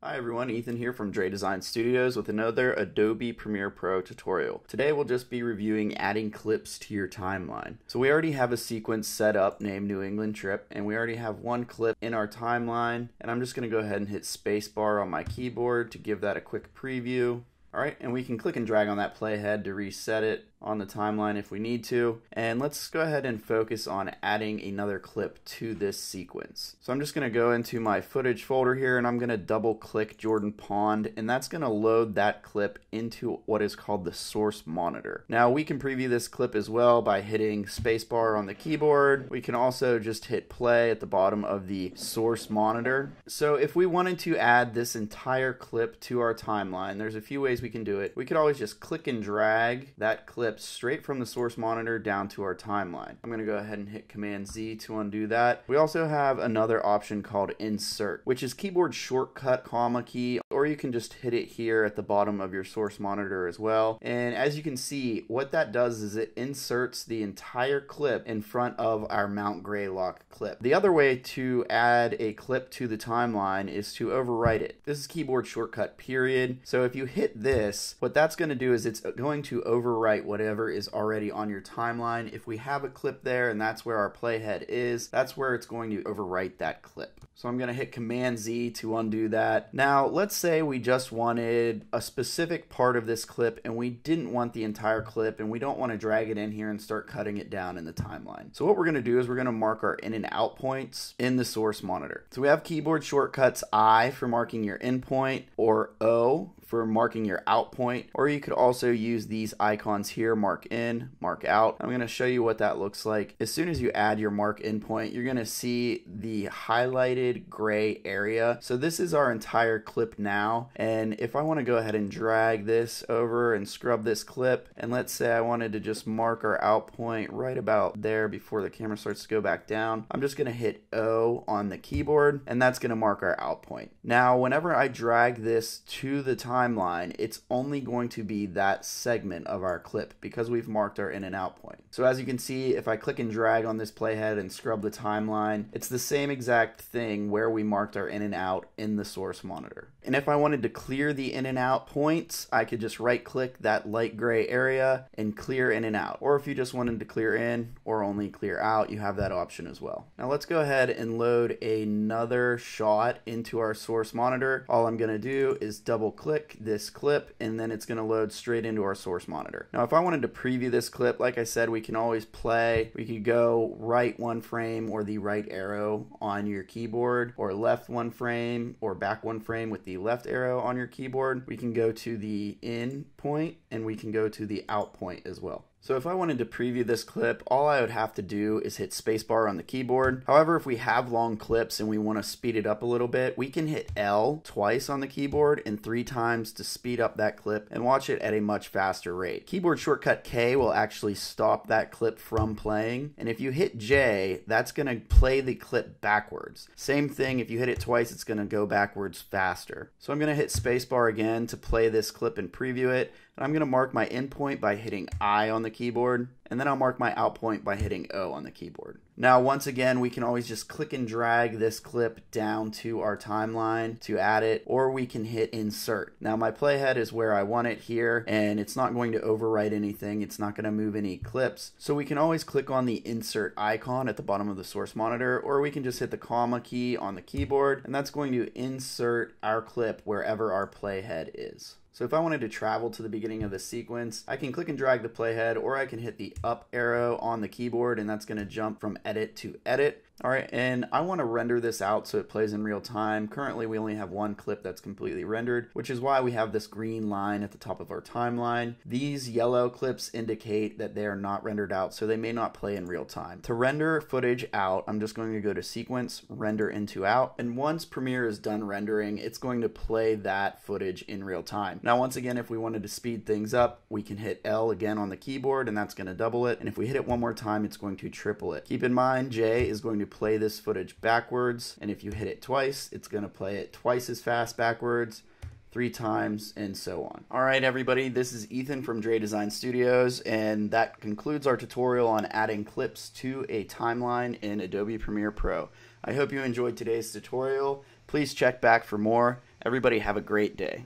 Hi everyone, Ethan here from Dray Design Studios with another Adobe Premiere Pro tutorial. Today we'll just be reviewing adding clips to your timeline. So we already have a sequence set up named New England Trip and we already have one clip in our timeline and I'm just going to go ahead and hit spacebar on my keyboard to give that a quick preview. Alright, and we can click and drag on that playhead to reset it on the timeline if we need to. And let's go ahead and focus on adding another clip to this sequence. So I'm just going to go into my footage folder here and I'm going to double click Jordan Pond and that's going to load that clip into what is called the source monitor. Now we can preview this clip as well by hitting spacebar on the keyboard. We can also just hit play at the bottom of the source monitor. So if we wanted to add this entire clip to our timeline, there's a few ways we can do it. We could always just click and drag that clip straight from the source monitor down to our timeline. I'm going to go ahead and hit Command Z to undo that. We also have another option called Insert, which is keyboard shortcut comma key, or you can just hit it here at the bottom of your source monitor as well. And as you can see, what that does is it inserts the entire clip in front of our Mount Greylock clip. The other way to add a clip to the timeline is to overwrite it. This is keyboard shortcut period. So if you hit this, what that's going to do is it's going to overwrite whatever is already on your timeline. If we have a clip there and that's where our playhead is, that's where it's going to overwrite that clip. So I'm going to hit Command Z to undo that. Now, let's say we just wanted a specific part of this clip and we didn't want the entire clip and we don't want to drag it in here and start cutting it down in the timeline. So what we're going to do is we're going to mark our in and out points in the source monitor. So we have keyboard shortcuts I for marking your in point or O for marking your out point, or you could also use these icons here, mark in, mark out. I'm going to show you what that looks like. As soon as you add your mark in point, you're going to see the highlighted gray area. So this is our entire clip now. And if I want to go ahead and drag this over and scrub this clip, and let's say I wanted to just mark our out point right about there before the camera starts to go back down, I'm just going to hit O on the keyboard, and that's going to mark our out point. Now, whenever I drag this to the time timeline, it's only going to be that segment of our clip because we've marked our in and out point. So as you can see, if I click and drag on this playhead and scrub the timeline, it's the same exact thing where we marked our in and out in the source monitor. And if I wanted to clear the in and out points, I could just right click that light gray area and clear in and out. Or if you just wanted to clear in or only clear out, you have that option as well. Now let's go ahead and load another shot into our source monitor. All I'm gonna do is double click this clip and then it's going to load straight into our source monitor. Now if I wanted to preview this clip, like I said, we can always play. We could go right one frame or the right arrow on your keyboard or left one frame or back one frame with the left arrow on your keyboard. We can go to the in point and we can go to the out point as well. So if I wanted to preview this clip, all I would have to do is hit spacebar on the keyboard. However, if we have long clips and we want to speed it up a little bit, we can hit L twice on the keyboard and three times to speed up that clip and watch it at a much faster rate. Keyboard shortcut K will actually stop that clip from playing. And if you hit J, that's going to play the clip backwards. Same thing, if you hit it twice, it's going to go backwards faster. So I'm going to hit spacebar again to play this clip and preview it. And I'm going to mark my in point by hitting I on the keyboard, and then I'll mark my out point by hitting O on the keyboard. Now, once again, we can always just click and drag this clip down to our timeline to add it, or we can hit insert. Now, my playhead is where I want it here, and it's not going to overwrite anything. It's not going to move any clips. So we can always click on the insert icon at the bottom of the source monitor, or we can just hit the comma key on the keyboard, and that's going to insert our clip wherever our playhead is. So if I wanted to travel to the beginning of the sequence, I can click and drag the playhead or I can hit the up arrow on the keyboard and that's going to jump from edit to edit. All right, and I want to render this out so it plays in real time. Currently, we only have one clip that's completely rendered, which is why we have this green line at the top of our timeline. These yellow clips indicate that they are not rendered out, so they may not play in real time. To render footage out, I'm just going to go to Sequence, Render In to Out, and once Premiere is done rendering, it's going to play that footage in real time. Now, once again, if we wanted to speed things up, we can hit L again on the keyboard, and that's going to double it, and if we hit it one more time, it's going to triple it. Keep in mind, J is going to play this footage backwards. And if you hit it twice, it's going to play it twice as fast backwards three times, and so on. All right, everybody, this is Ethan from Dray Design Studios, and that concludes our tutorial on adding clips to a timeline in Adobe Premiere Pro. I hope you enjoyed today's tutorial. Please check back for more. Everybody have a great day.